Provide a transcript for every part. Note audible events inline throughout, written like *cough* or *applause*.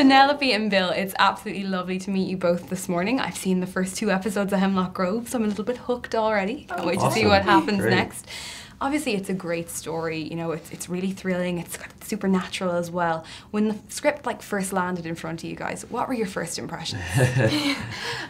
Penelope and Bill, it's absolutely lovely to meet you both this morning. I've seen the first two episodes of Hemlock Grove, so I'm a little bit hooked already. Can't wait to see what happens Great. next. Obviously, it's a great story. You know, it's, it's really thrilling. It's supernatural as well. When the script like first landed in front of you guys, what were your first impressions? *laughs*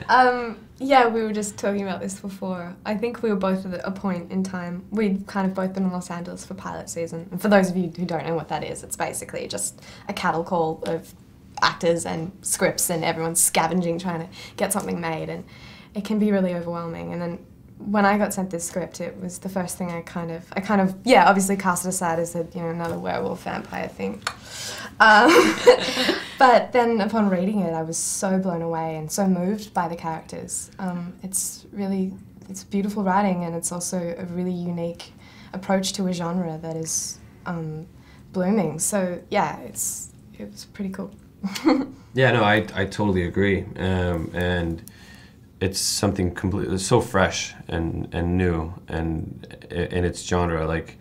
Um, yeah, we were just talking about this before. I think we were both at a point in time. We'd kind of both been in Los Angeles for pilot season. And for those of you who don't know what that is, it's basically just a cattle call of actors and scripts, and everyone's scavenging trying to get something made. And it can be really overwhelming. And then when I got sent this script, it was the first thing I kind of, I kind of, yeah, obviously cast it aside as a, you know, another werewolf vampire thing. Um, *laughs* but then upon reading it, I was so blown away and so moved by the characters. Um, it's really, it's beautiful writing and it's also a really unique approach to a genre that is um, blooming. So yeah, it's, it was pretty cool. *laughs* Yeah, no, I, I totally agree. Um, and it's something completely so fresh and, and new and in its genre. Like,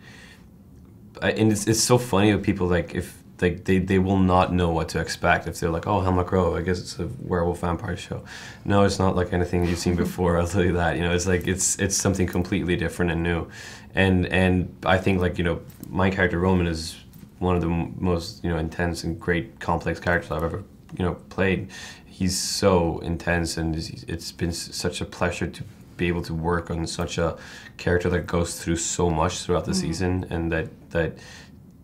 and it's, it's so funny with people like if like they, they will not know what to expect if they're like oh Hemlock Grove I guess it's a werewolf vampire show. No, it's not like anything you've seen before. *laughs* I'll that. You know, it's like it's it's something completely different and new, and and I think like you know my character Roman is one of the most you know intense and great complex characters I've ever you know played. He's so intense, and it's- it's been such a pleasure to be able to work on such a character that goes through so much throughout the mm-hmm. season, and that that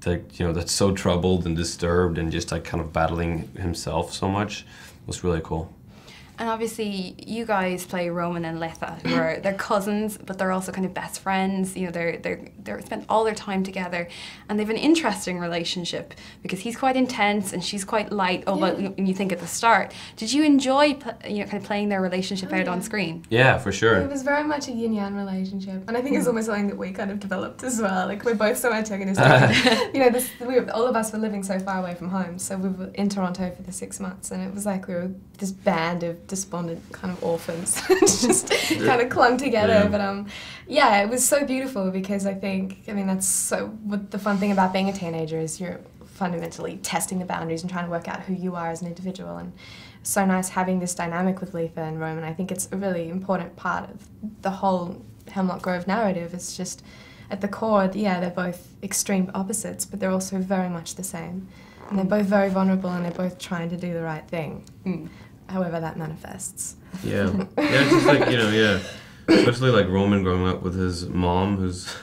that you know that's so troubled and disturbed, and just like kind of battling himself so much was really cool. And obviously, you guys play Roman and Letha, who are *clears throat* they're cousins, but they're also kind of best friends. You know, they're they're they're spent all their time together, and they've an interesting relationship because he's quite intense and she's quite light. Oh, well, Yeah. when you think at the start, did you enjoy you know kind of playing their relationship Oh, out on screen? Yeah, for sure. It was very much a yin yang relationship, and I think it's hmm. almost something that we kind of developed as well. Like we're both so antagonistic. *laughs* you know, this, we were, all of us were living so far away from home, so we were in Toronto for the six months, and it was like we were this band of despondent kind of orphans, *laughs* just kind of clung together. Yeah. But um, yeah, it was so beautiful because I think I mean that's so what the fun thing about being a teenager is you're fundamentally testing the boundaries and trying to work out who you are as an individual and so nice having this dynamic with Letha and Roman. I think it's a really important part of the whole Hemlock Grove narrative. It's just at the core, yeah, they're both extreme opposites, but they're also very much the same. And they're both very vulnerable and they're both trying to do the right thing, Mm. However that manifests. Yeah, *laughs* yeah, it's just like you know, yeah, especially like Roman growing up with his mom, who's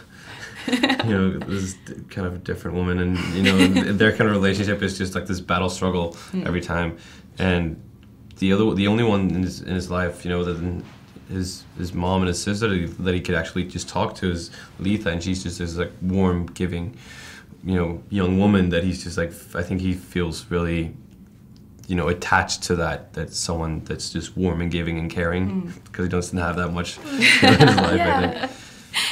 you know this kind of a different woman, and you know *laughs* their kind of relationship is just like this battle struggle hmm. every time, and the other, the only one in his, in his life, you know, that his his mom and his sister that he, that he could actually just talk to is Letha, and she's just this like warm, giving, you know, young woman that he's just like I think he feels really you know attached to that that someone that's just warm and giving and caring mm. because he doesn't have that much *laughs* *laughs* in his life I think.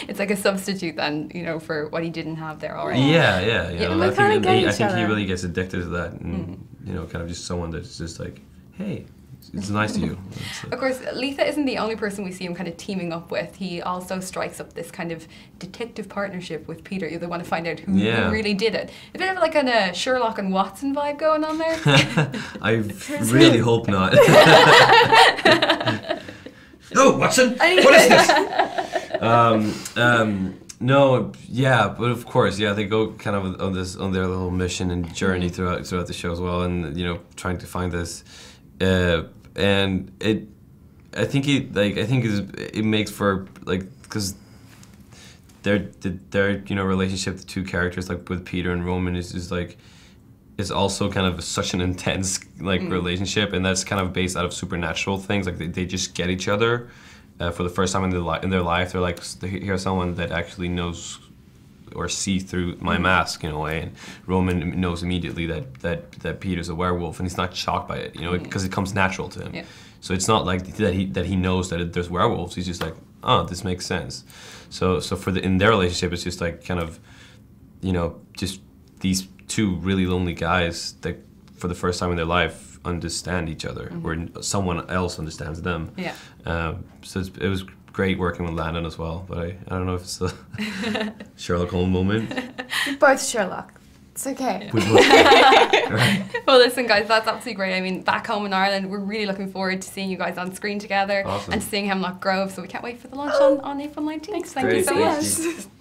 It's like a substitute then, you know, for what he didn't have there already. yeah yeah you Yeah, know, I think, he, I think he really gets addicted to that and mm. you know kind of just someone that's just like hey it's nice to you uh, Of course, Letha isn't the only person we see him kind of teaming up with. He also strikes up this kind of detective partnership with Peter. They want to find out who, who Yeah. really did it. A bit of like an, a Sherlock and Watson vibe going on there. *laughs* I *laughs* really hope not *laughs* oh Watson what is this um, um, no yeah but of course yeah they go kind of on this on their little mission and journey throughout throughout the show as well and you know trying to find this uh, and it I think it like I think it makes for like because their their you know relationship the two characters like with Peter and Roman is is like is also kind of such an intense like relationship and that's kind of based out of supernatural things like they, they just get each other uh, for the first time in their, li- in their life. They're like they here's someone that actually knows or see through my mm-hmm. mask in a way. And Roman knows immediately that that that Peter's a werewolf and he's not shocked by it you know mm-hmm. because it comes natural to him. Yeah. so it's not like that he that he knows that it, there's werewolves. He's just like oh this makes sense. So so for the in their relationship it's just like kind of you know, just these two really lonely guys that for the first time in their life understand each other, or mm-hmm. n- someone else understands them. yeah. Um, so it's, it was great working with Landon as well, but I, I don't know if it's a *laughs* Sherlock Holmes moment. Both Sherlock. It's okay. With what- *laughs* right. Well, well, listen, guys, that's absolutely great. I mean, back home in Ireland, we're really looking forward to seeing you guys on screen together Awesome. and seeing Hemlock Grove. So we can't wait for the launch oh. on, on April 19th. Thanks. Thank you so thank much. you. *laughs*